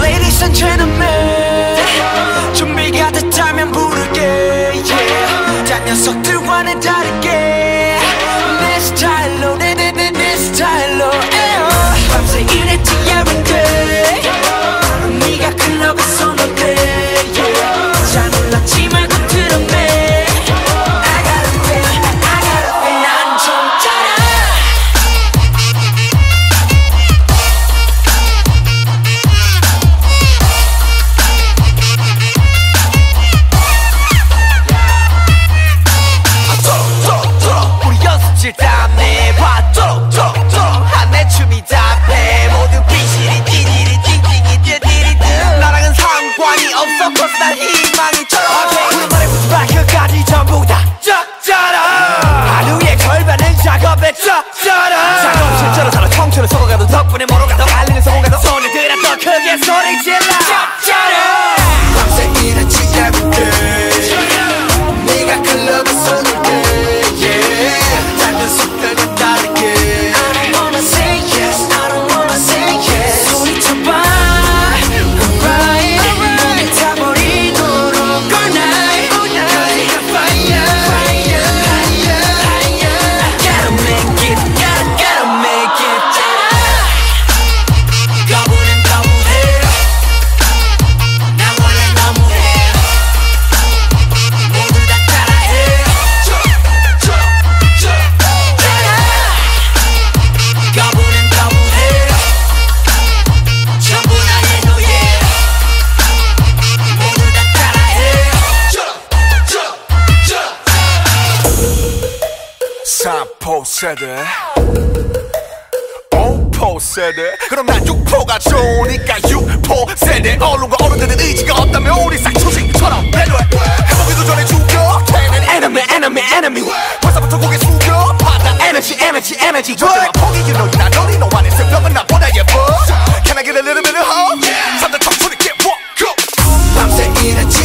Ladies and gentlemen 준비가 됐다면 부를게 yeah. 다 녀석들과는 다르게 난 희망이처럼. 오늘날의 후추라 끝까지 전부 다 적잖아 하루의 절반은 작업에 적잖아 작업 실제로 살아 청춘을 속아가도 덕분에 멀어가도 달리는 성공가도 소녀들아 더 크게 소리 질러. 세대 오포 어, 세대. 그럼 난 육포가 좋으니까 육포 세대. 언론과 어른들은 의지가 없다면 우리 싹초식처럼 내려 해보기도 전에 죽여. 걔는 enemy enemy enemy. 벌써부터 고개 숙여. 받아 energy 에너지 저절한 포기 you know 나 너니 너와 내 생명은 나보다 예뻐 Can I get a little bit of hope? 삼대 청춘이 get woke up. 밤새 일했지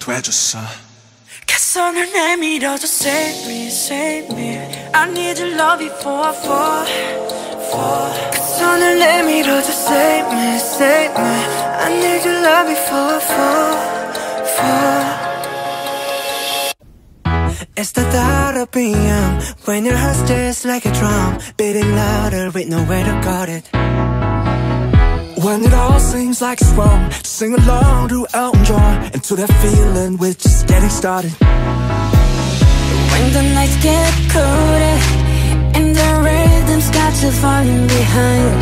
돼줬어. 개선을 내밀어 Just save me, save me. I need your love before I fall, fall. 손을 내밀어 Just save me, save me. I need your love before I fall, fall. It's the thought of being young When your heart just like a drum Beating louder with nowhere to guard it. When it all seems like it's wrong to sing along to Elton John And to that feeling we're just getting started. When the nights get colder And the rhythm's got you falling behind.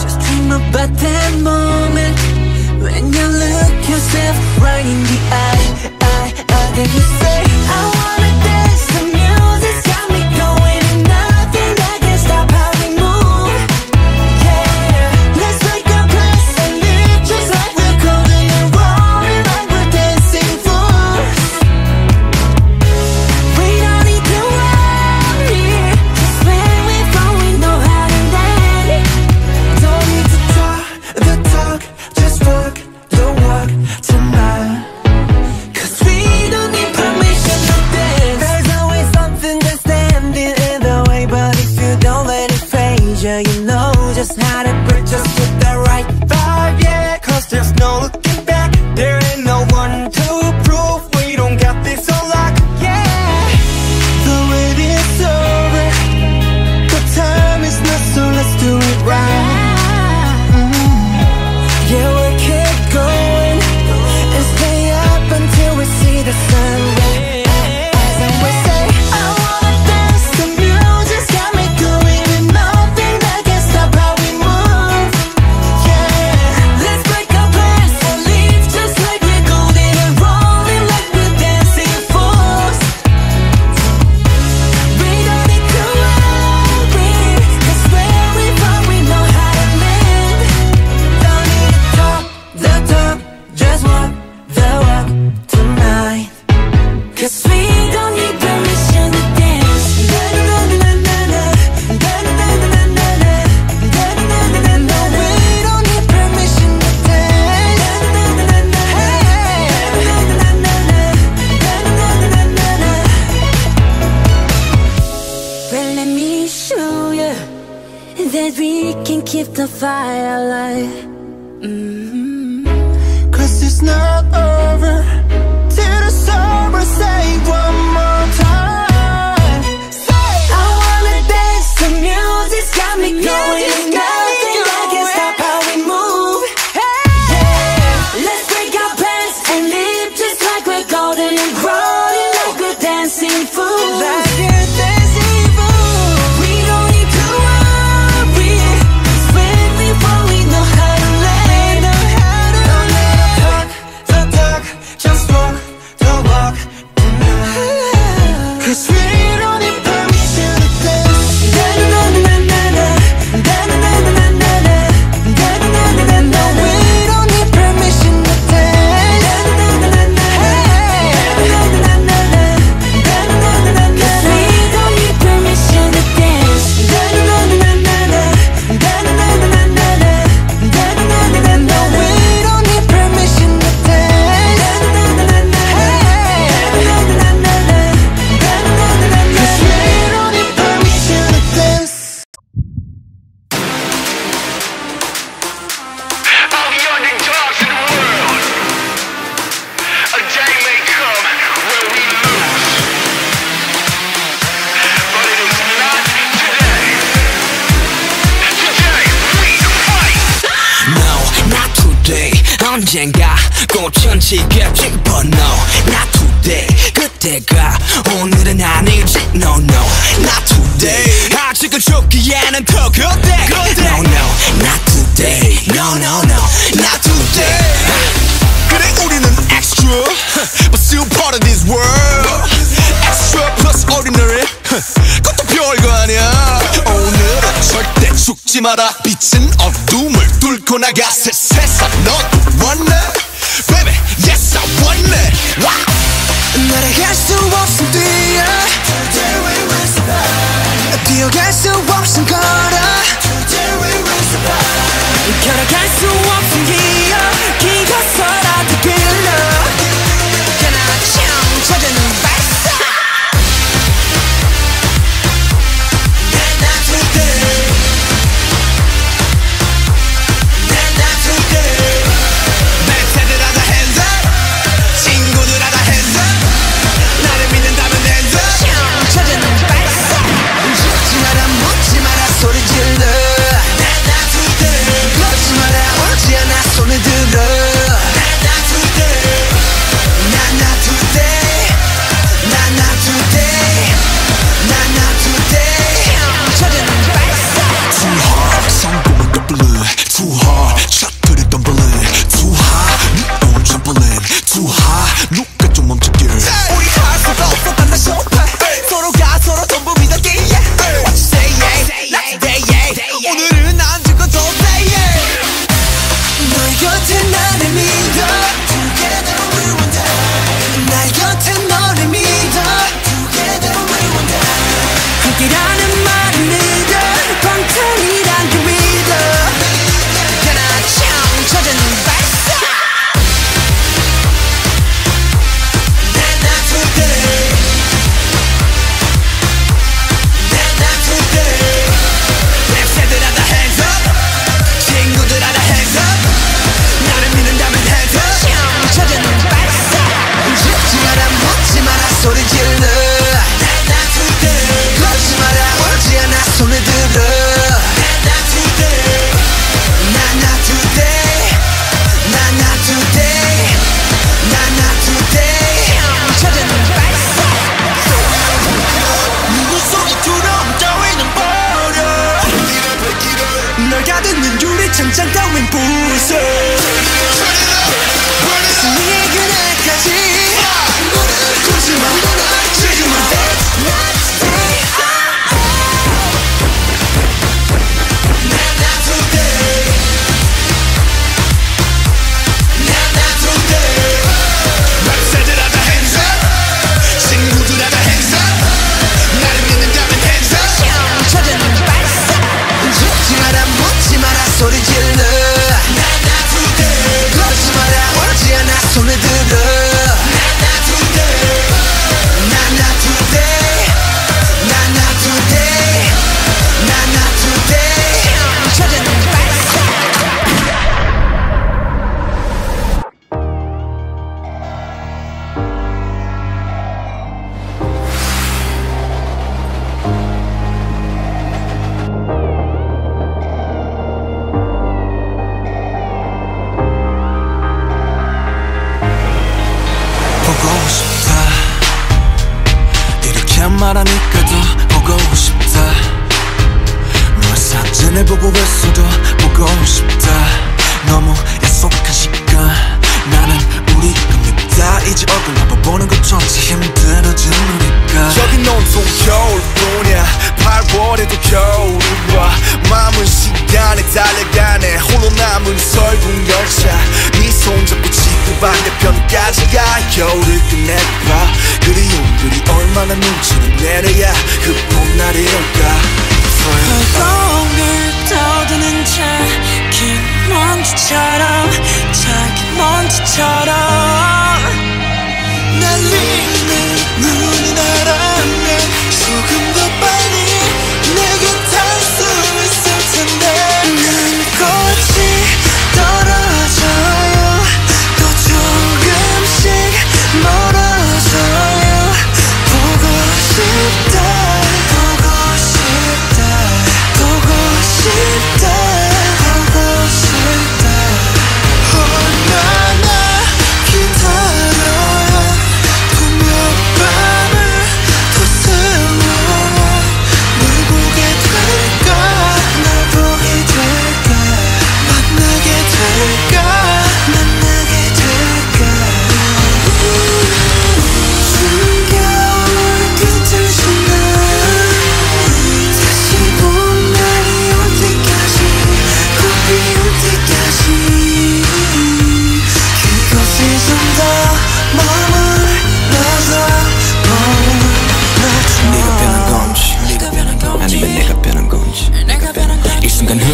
Just dream about that moment When you look yourself right in the eye, eye, eye you say, I wanna dance. Just get that right vibe, yeah. Cause there's no looking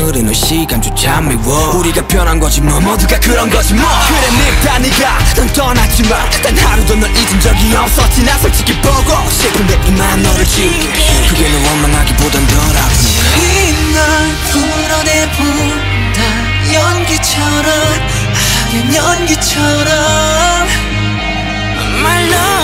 흐르는 시간조차 미워. 우리가 변한 거지 뭐 모두가 그런 거지 뭐. 그래 밉다 니가 난 떠났지만 단 하루도 널 잊은 적이 없었지. 나 솔직히 보고 싶은데 이만 너를 지울게. 그게 널 원망하기보단 덜 아프니 이날 풀어내본다. 연기처럼 하얀 연기처럼. My love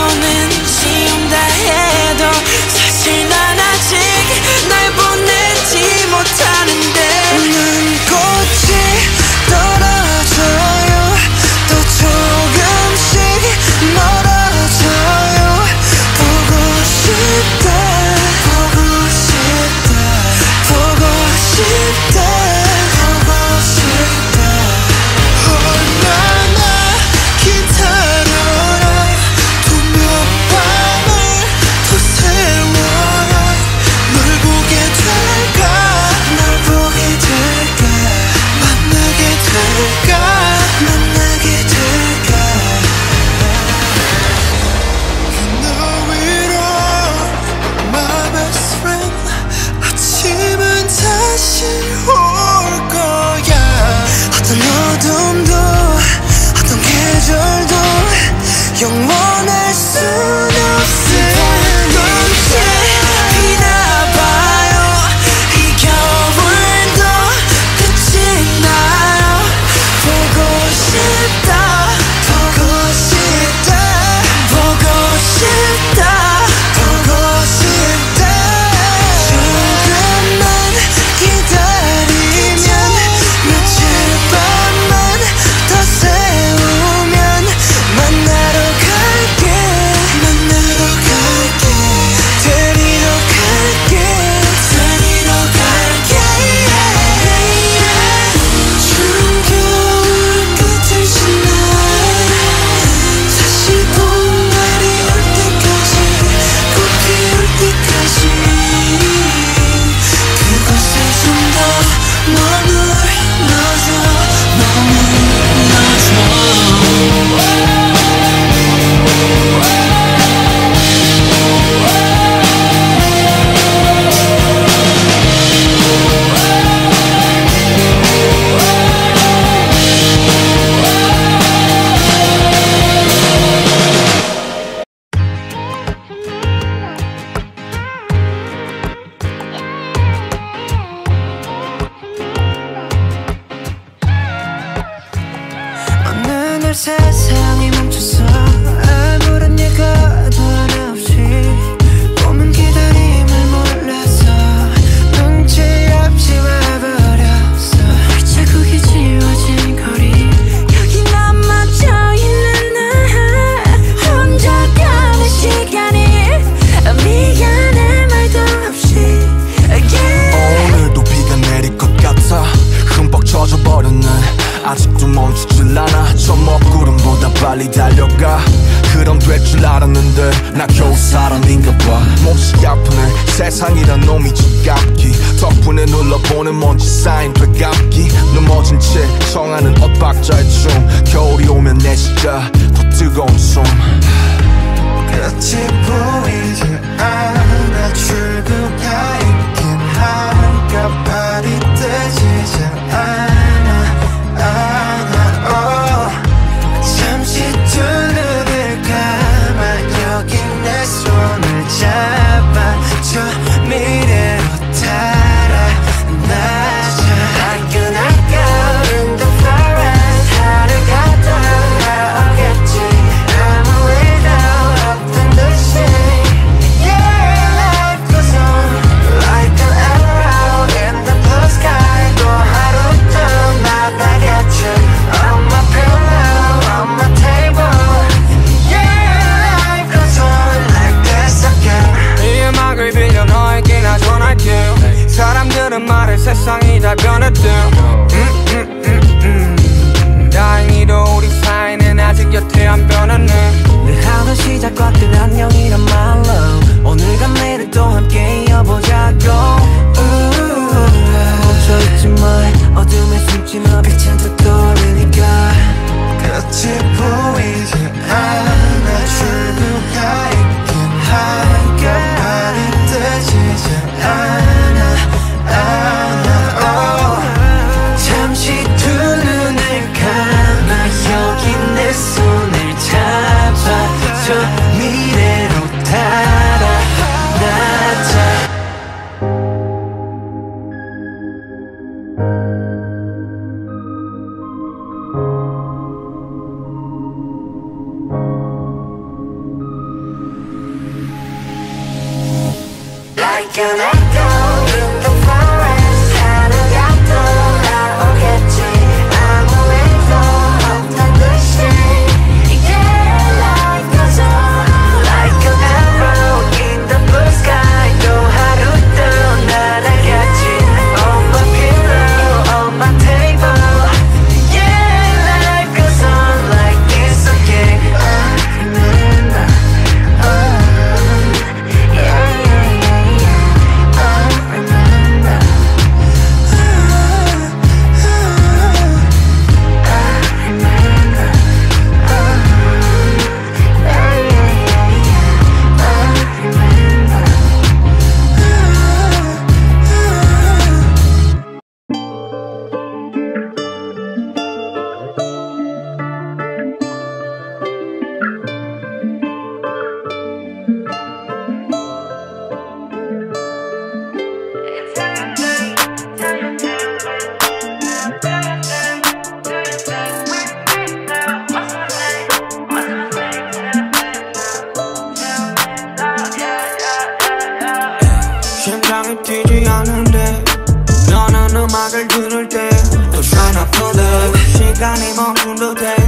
거야 그럼 될 줄 알았는데 나 겨우 사람인가 봐. 몹시 아프네. 세상이란 놈이 지갑기. 덕분에 눌러보는 먼지 쌓인 되갚기. 넘어진 채 청하는 엇박자의 춤. 겨울이 오면 내 시야 더 뜨거운 숨. 끝이 보이지 않아. 출구가 있긴 한가 발이 떼지지 말했대 음, 음, 음, 다행히도 우리 사이는 아직 여태 안 변했네. 늘 하루 시작과 끝 안녕이란 말로 오늘과 내일 또 함께 이어보자고. 묻혀있지 말. 어둠에 숨지 마 빛은 듯 Johnny Monk, you look that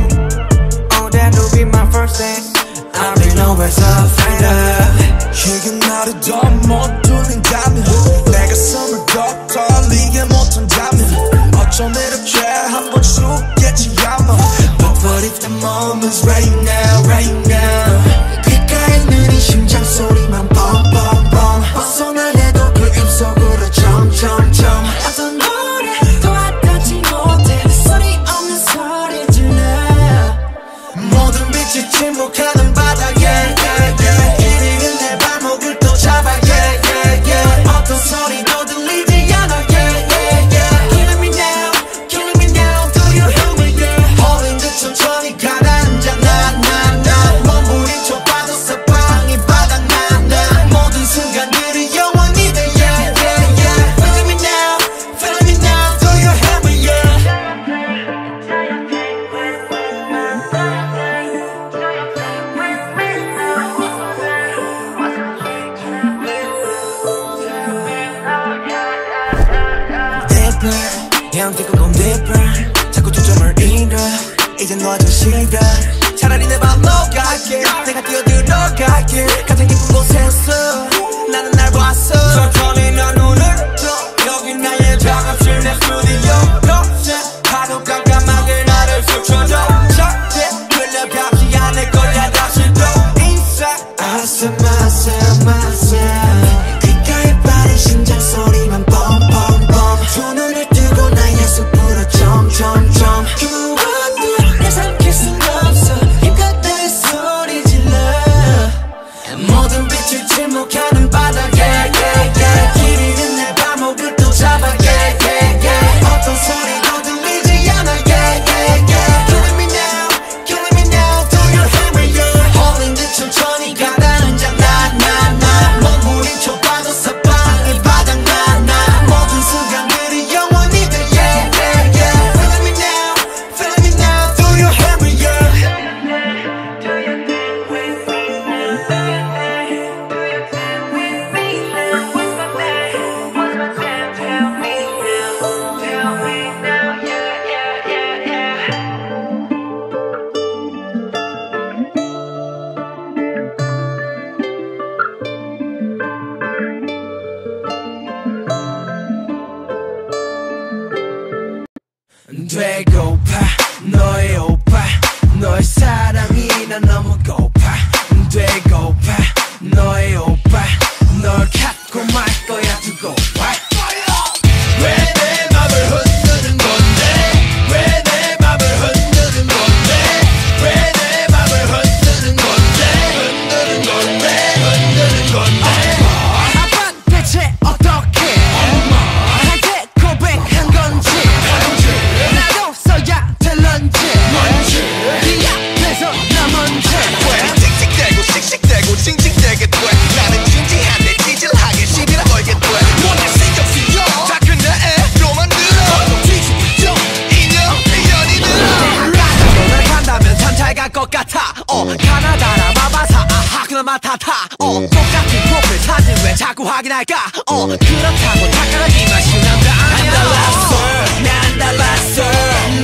자꾸 확인할까? 어 음. 그렇다고 탁하라기만 신난다. I'm the lobster 난 달랐어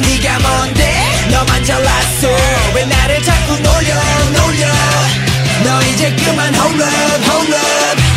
네가 뭔데? 너만 잘났어. 왜 나를 자꾸 놀려 놀려? 너 이제 그만 hold up hold up.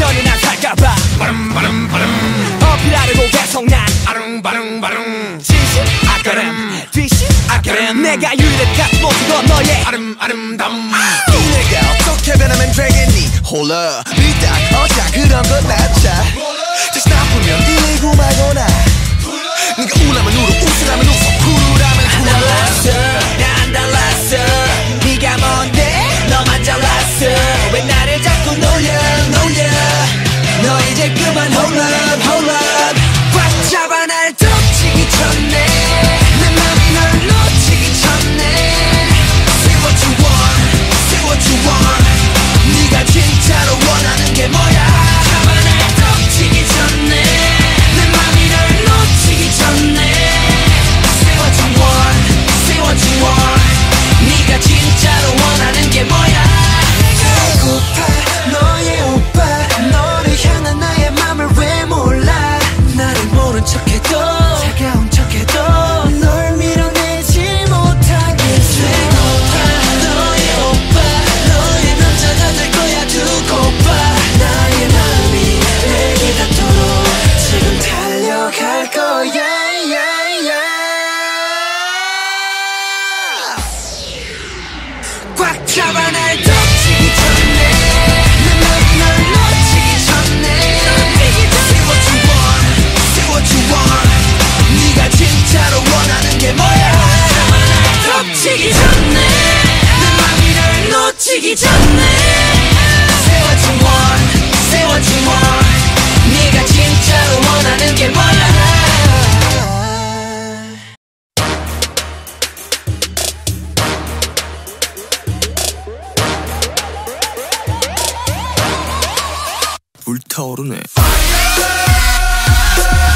전이 난 살까봐. 바름바름바름 어필하려고 계속 난. 아름바름바름 진심 아까름. 뒷심 아까름. 내가 유일한 모습도 너의 아름 아름다움 내가 어떻게 변하면 되겠니? 홀라. 믿다 어자. 그런 건 낫자 몰라. 다시 나쁘면 일리고 말거나. 네가 울라. Yeah.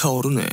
타오르네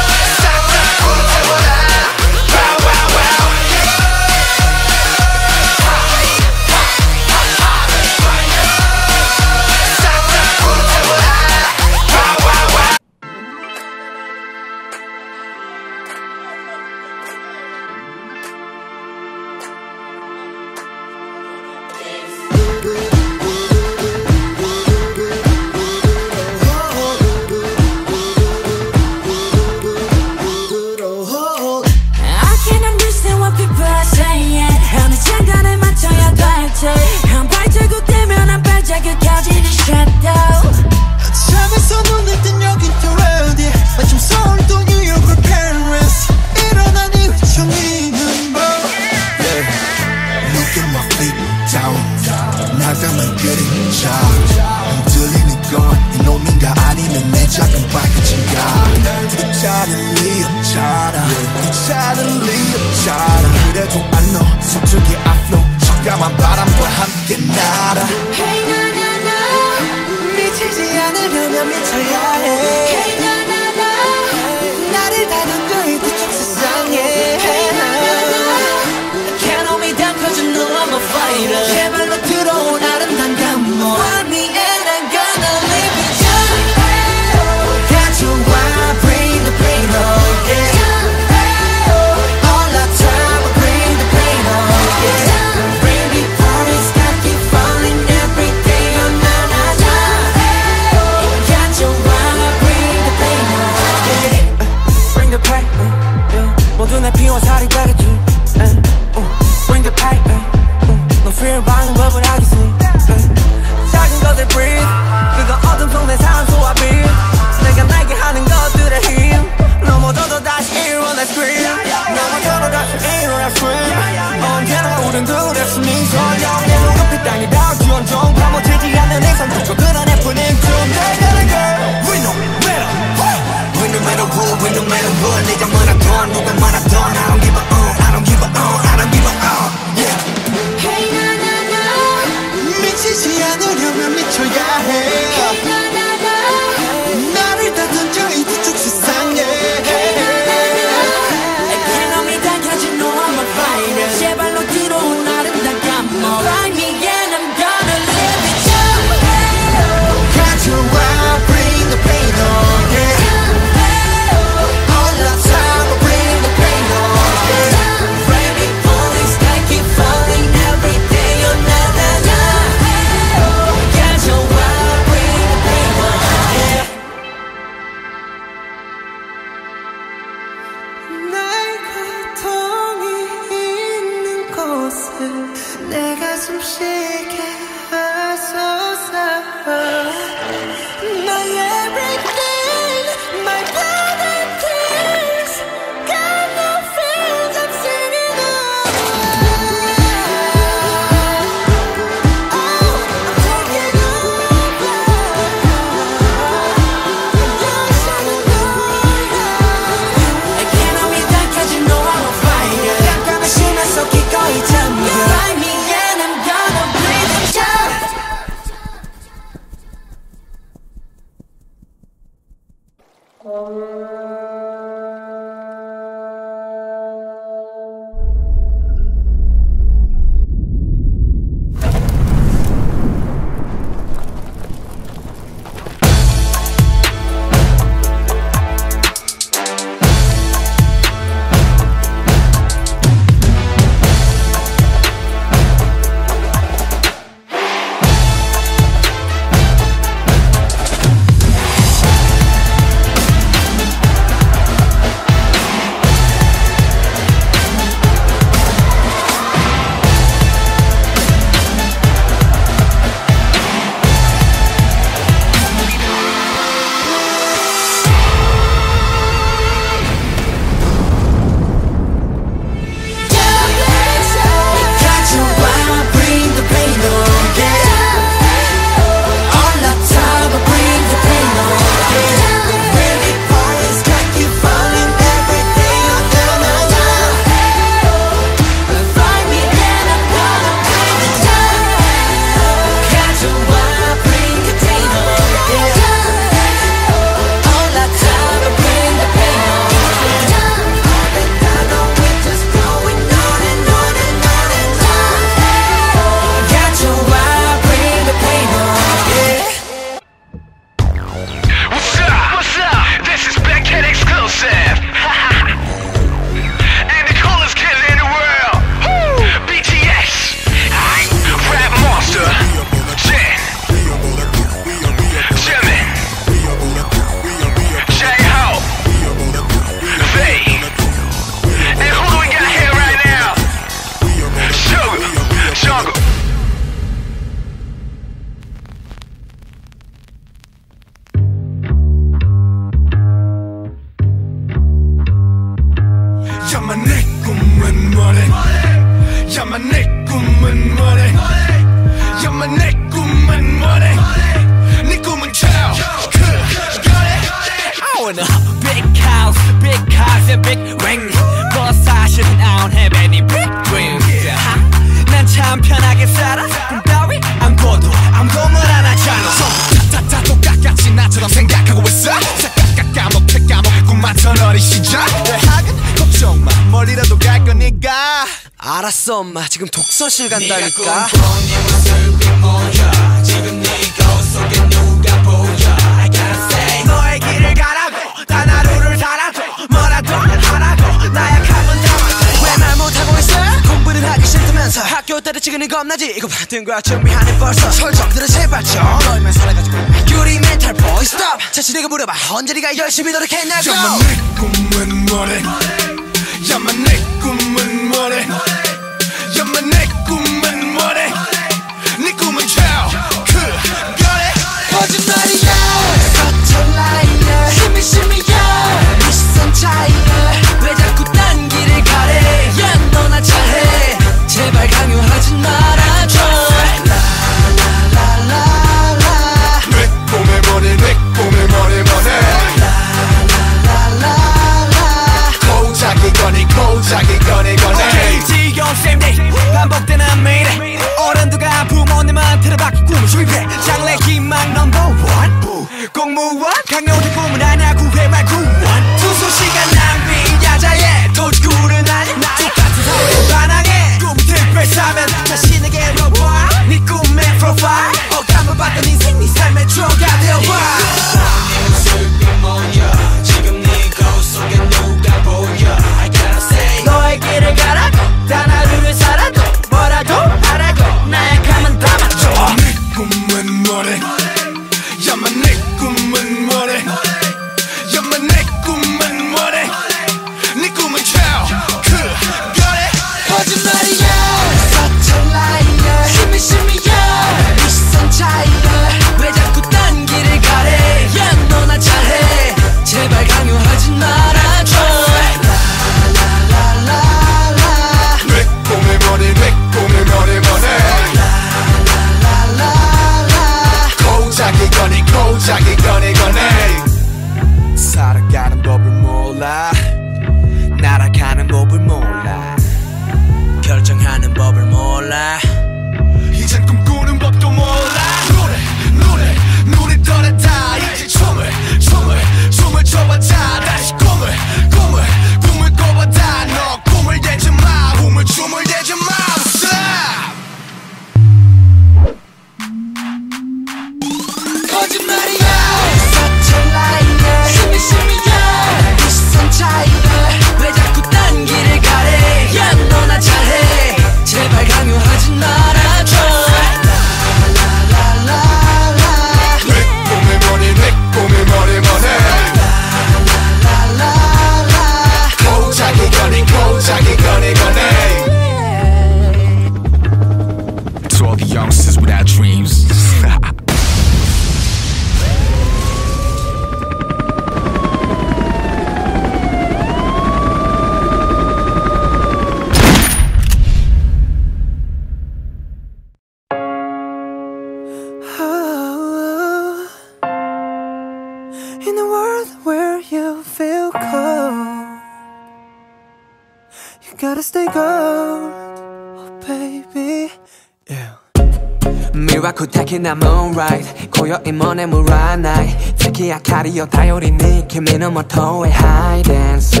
right 今宵も眠らない月明かりを頼りに君のもとへハイデンス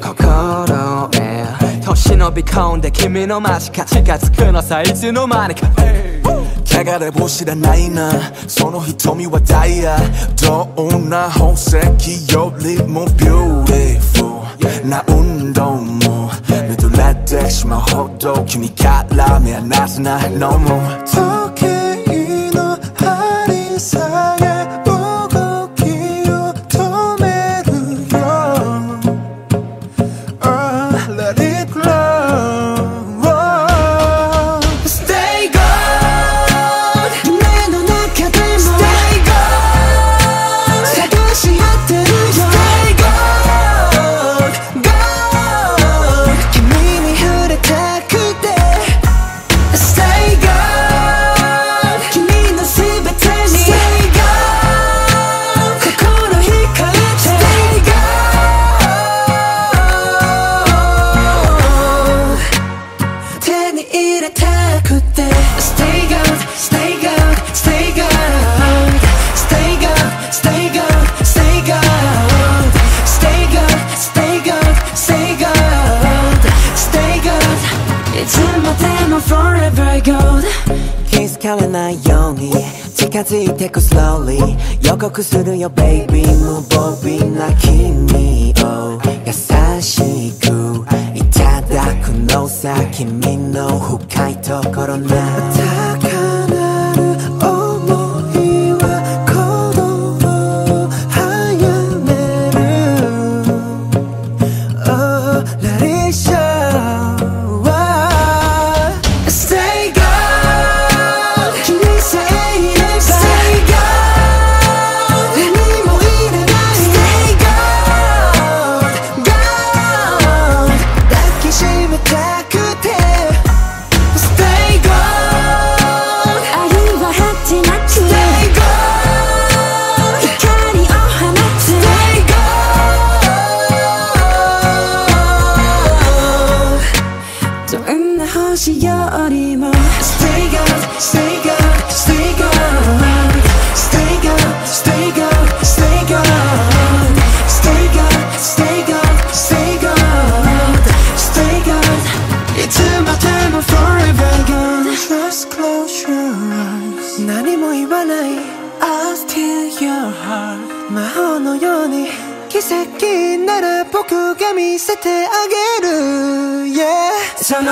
心へ年伸び込んで君の間近近づくのさいつの間にか、流れ星らないなその瞳はダイヤどんな宝石よりもビューティフルな運動も見とれてしまうほど君から目離せないのも 近づいてく slowly 予告するよ baby 無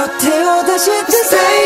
not till the shit is safe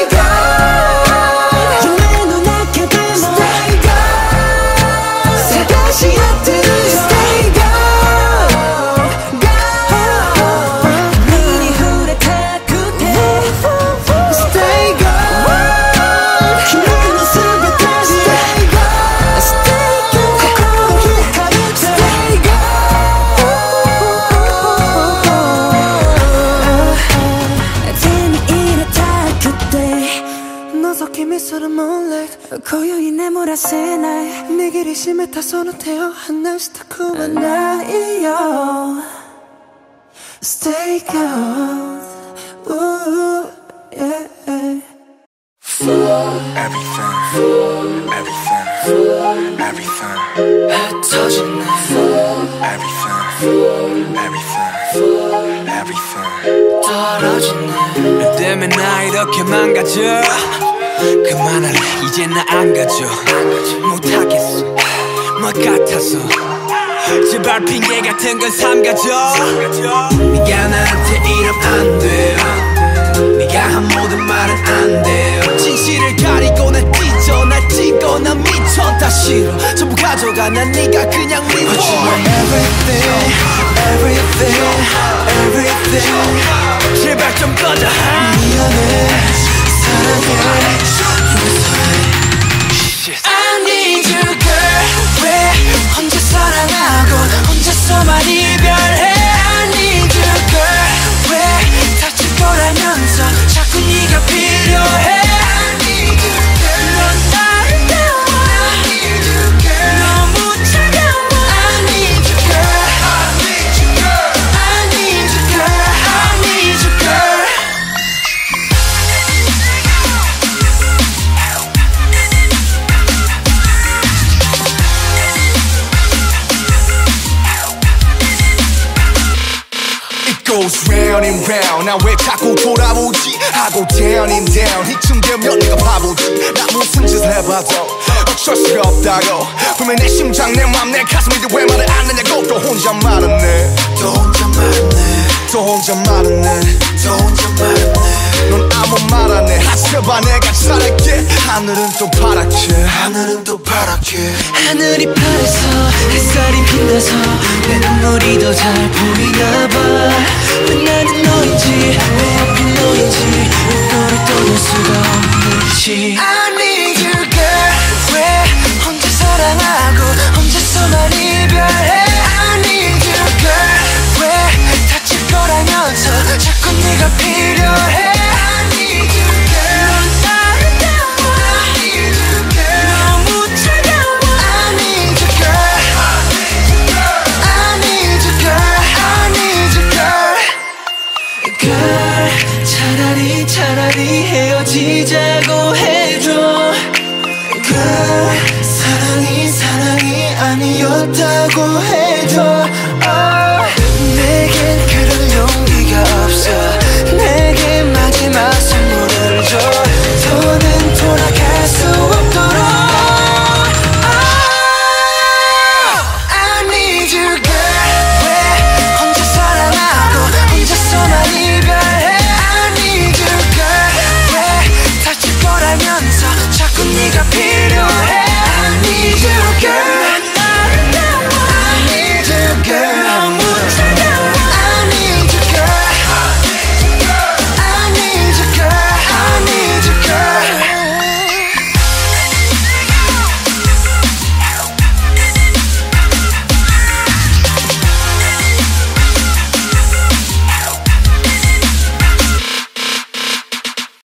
everything, everything, everything. 떨어진 날너 때문에 나 이렇게 망가져 그만할래. 이제 나 안 가져 못하겠어. 뭐 같아서. 제발 핑계 같은 건 삼가져 네가 나한테 이러면 안돼 네가 한 모든 말은 안돼 진실을 가리고 날 찢어 날 찢고 난 미쳐 다 싫어 전부 가져가 난 네가 그냥 미워 But you are everything, everything, everything 제발 좀 꺼져 미안해, 사랑해 I need you girl 왜 혼자 사랑하고 혼자서만 이별해 I need you girl 왜 다칠 거라면서 자꾸 네가 필요해 down 나왜 자꾸 돌아오지 하고 down and down. 이쯤 되면 내가 바보지 나 무슨 짓을 해봐도 어쩔 수가 없다고 분명 내 심장 내맘내 가슴인데 왜 말을 안 하냐고 또 혼자 말았네 또 혼자 말았네 또 혼자 말았네 또 혼자 말았네 넌 아무 말 안 해. 하셔봐 내가 잘할게. 하늘은 또 파랗게. 하늘은 또 파랗게 하늘이 파래서 햇살이 빛나서 내 눈물이 더 잘 보이나 봐왜 나는 너인지 왜 하필 너인지 너를 떠날 수가 없는지. I need you girl. 왜 혼자 사랑하고 혼자서만 이별해? I need you girl. 왜 다칠 거라면서 자꾸 네가 필요해 헤어지자고 해줘. girl 사랑이 사랑이 아니었다고 해